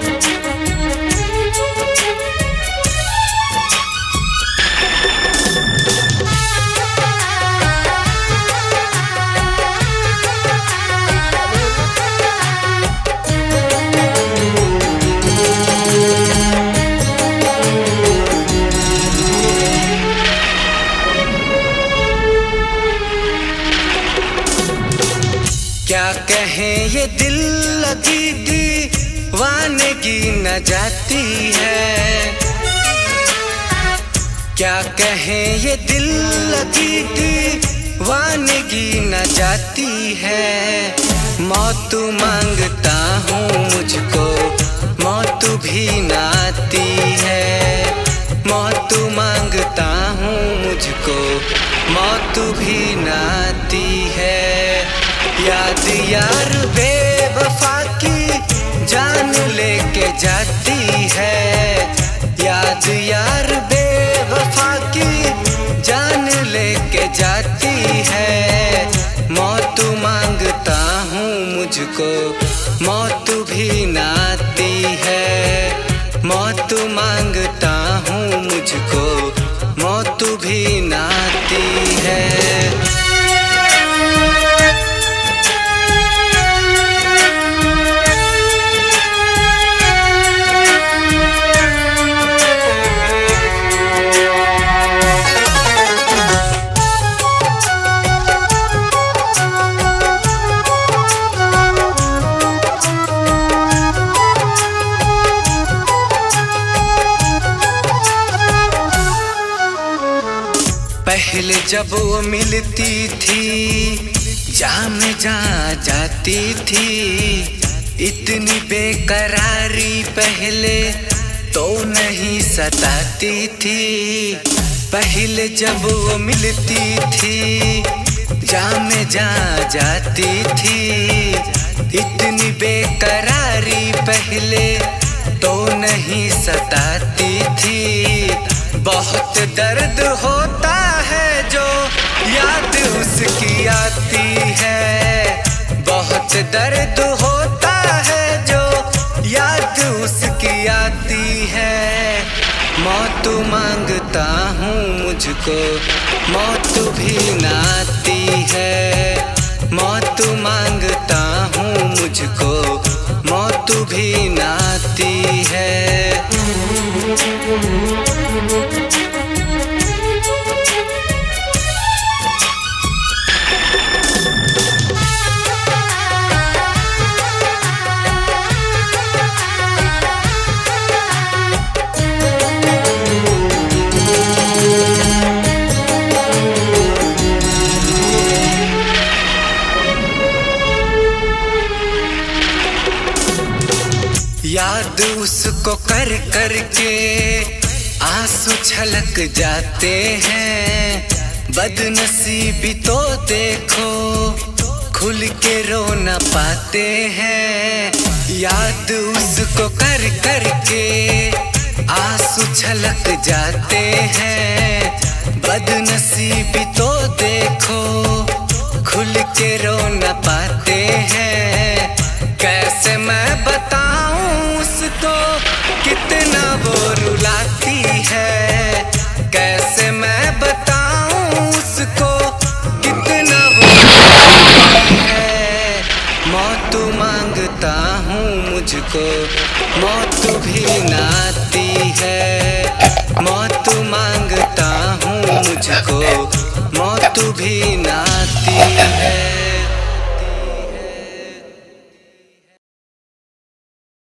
क्या कहें, ये दिल लगी दीवानगी न जाती है। क्या कहें, ये दिल लगी दीवानगी न जाती है। मौत माँगता हूँ मुझको, मौत भी नाती है। मौत माँगता हूँ मुझको, मौत भी नाती यार बेवफा की जान लेके जाती है। याद यार बेवफा की जान लेके जाती है। मौत माँगता हूँ मुझको, मौत भी नाती है। मौत माँगता हूँ मुझको, मौत भी पहले जब वो मिलती थी जा में जा जाती थी। इतनी बेकरारी पहले तो नहीं सताती थी। पहले जब वो मिलती थी जा में जा जाती थी। इतनी बेकरारी पहले तो नहीं सताती थी। बहुत दर्द होता है जो याद उसकी आती है। बहुत दर्द होता है जो याद उसकी आती है। मौत माँगता हूँ मुझको, मौत भी नाती है। मौत माँगता हूँ मुझको, मौत भी नाती है। याद उसको कर कर के आँसू छलक जाते हैं। बदनसीबी तो देखो, खुल के रो न पाते हैं। याद उसको कर कर के आँसू छलक जाते हैं। बदनसीबी तो देखो, खुल के रो न पाते हैं। मुझको मौत भी नाती है। मौत माँगता हूँ मुझको मौत भी नाती है।